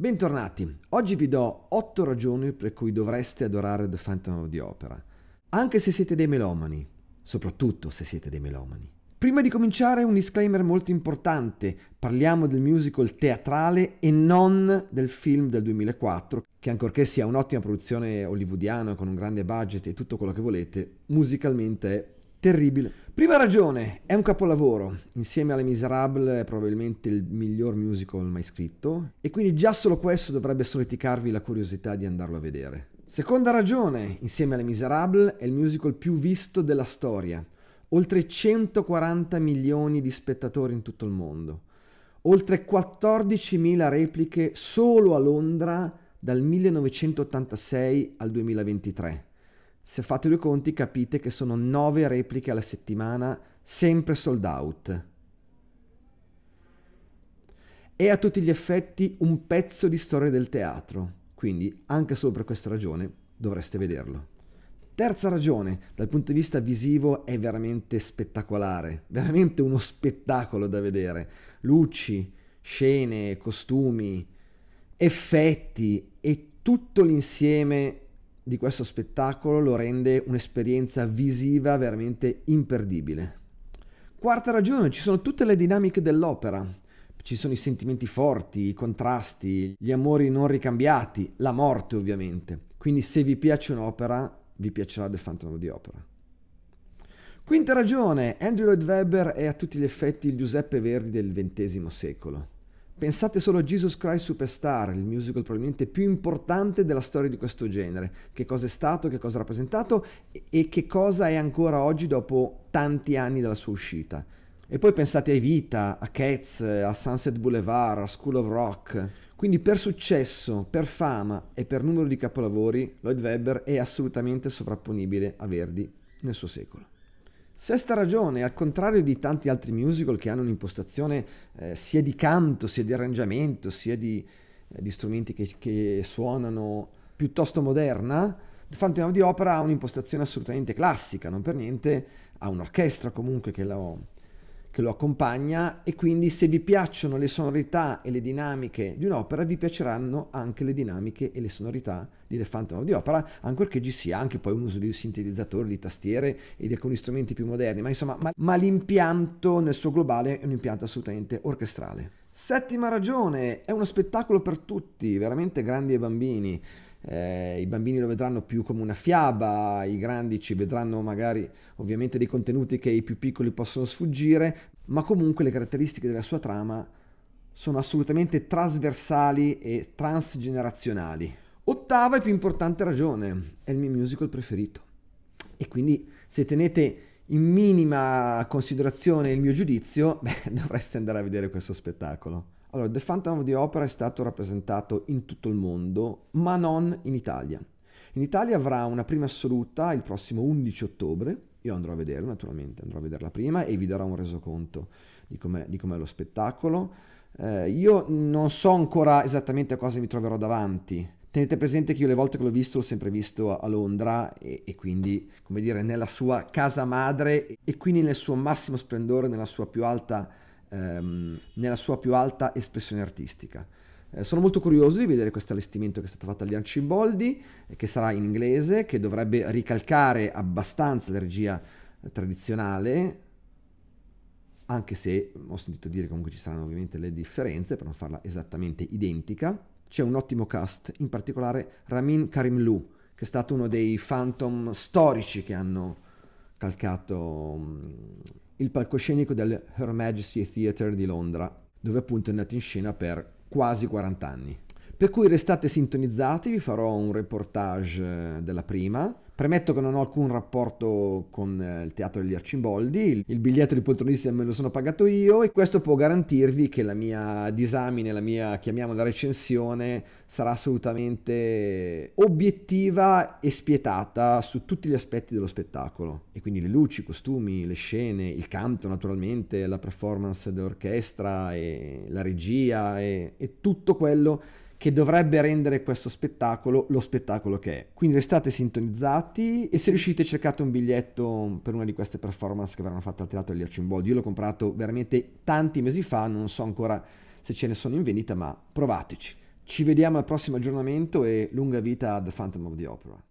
Bentornati, oggi vi do 8 ragioni per cui dovreste adorare The Phantom of the Opera, anche se siete dei melomani, soprattutto se siete dei melomani. Prima di cominciare un disclaimer molto importante, parliamo del musical teatrale e non del film del 2004, che ancorché sia un'ottima produzione hollywoodiana con un grande budget e tutto quello che volete, musicalmente è terribile. Prima ragione, è un capolavoro, insieme alle Miserable è probabilmente il miglior musical mai scritto e quindi già solo questo dovrebbe solleticarvi la curiosità di andarlo a vedere. Seconda ragione, insieme alle Miserable è il musical più visto della storia, oltre 140 milioni di spettatori in tutto il mondo, oltre 14.000 repliche solo a Londra dal 1986 al 2023 se fate due conti capite che sono nove repliche alla settimana, sempre sold out. È a tutti gli effetti un pezzo di storia del teatro, quindi anche solo per questa ragione dovreste vederlo. Terza ragione, dal punto di vista visivo è veramente spettacolare, veramente uno spettacolo da vedere. Luci, scene, costumi, effetti e tutto l'insieme di questo spettacolo lo rende un'esperienza visiva veramente imperdibile. Quarta ragione, ci sono tutte le dinamiche dell'opera. Ci sono i sentimenti forti, i contrasti, gli amori non ricambiati, la morte ovviamente. Quindi se vi piace un'opera, vi piacerà The Phantom di Opera. Quinta ragione, Andrew Lloyd Webber è a tutti gli effetti il Giuseppe Verdi del XX secolo. Pensate solo a Jesus Christ Superstar, il musical probabilmente più importante della storia di questo genere. Che cosa è stato, che cosa ha rappresentato e che cosa è ancora oggi dopo tanti anni dalla sua uscita. E poi pensate a Evita, a Cats, a Sunset Boulevard, a School of Rock. Quindi per successo, per fama e per numero di capolavori, Lloyd Webber è assolutamente sovrapponibile a Verdi nel suo secolo. Sesta ragione, al contrario di tanti altri musical che hanno un'impostazione eh, sia di canto, sia di arrangiamento, sia di, eh, di strumenti che, che, suonano piuttosto moderna, The Phantom of the Opera ha un'impostazione assolutamente classica, non per niente ha un'orchestra comunque che lo, che lo accompagna e quindi se vi piacciono le sonorità e le dinamiche di un'opera vi piaceranno anche le dinamiche e le sonorità di The Phantom of the Opera, ancorché ci sia anche poi un uso di sintetizzatori, di tastiere e di alcuni strumenti più moderni, ma insomma, ma, ma l'impianto nel suo globale è un impianto assolutamente orchestrale. Settima ragione, è uno spettacolo per tutti, veramente grandi e bambini eh, i bambini lo vedranno più come una fiaba, i grandi ci vedranno magari ovviamente dei contenuti che i più piccoli possono sfuggire, ma comunque le caratteristiche della sua trama sono assolutamente trasversali e transgenerazionali. Ottava e più importante ragione, è il mio musical preferito. E quindi se tenete in minima considerazione il mio giudizio, beh, dovreste andare a vedere questo spettacolo. Allora, The Phantom of the Opera è stato rappresentato in tutto il mondo, ma non in Italia. In Italia avrà una prima assoluta il prossimo 11 ottobre, io andrò a vederla naturalmente, andrò a vederla prima e vi darò un resoconto di com'è, di com'è lo spettacolo. Eh, io non so ancora esattamente a cosa mi troverò davanti. Tenete presente che io le volte che l'ho visto l'ho sempre visto a Londra e, e quindi, come dire, nella sua casa madre e quindi nel suo massimo splendore, nella sua più alta ehm, nella sua più alta espressione artistica. Eh, sono molto curioso di vedere questo allestimento che è stato fatto agli Arciboldi, eh, che sarà in inglese, che dovrebbe ricalcare abbastanza la regia tradizionale, anche se ho sentito dire comunque ci saranno ovviamente le differenze per non farla esattamente identica. C'è un ottimo cast, in particolare Ramin Karimloo, che è stato uno dei phantom storici che hanno calcato mm, il palcoscenico del Her Majesty Theatre di Londra, dove appunto è andato in scena per quasi 40 anni. Per cui restate sintonizzati, vi farò un reportage eh, della prima, Premetto che non ho alcun rapporto con eh, il teatro degli Arcimboldi, il biglietto di poltronisti me lo sono pagato io e questo può garantirvi che la mia disamine, la mia, chiamiamola recensione, sarà assolutamente obiettiva e spietata su tutti gli aspetti dello spettacolo. E quindi le luci, i costumi, le scene, il canto naturalmente, la performance dell'orchestra e la regia e, e tutto quello che dovrebbe rendere questo spettacolo lo spettacolo che è. Quindi restate sintonizzati e se riuscite cercate un biglietto per una di queste performance che verranno fatte al Teatro degli Arcimboldi. Io l'ho comprato veramente tanti mesi fa, non so ancora se ce ne sono in vendita, ma provateci. Ci vediamo al prossimo aggiornamento e lunga vita a The Phantom of the Opera.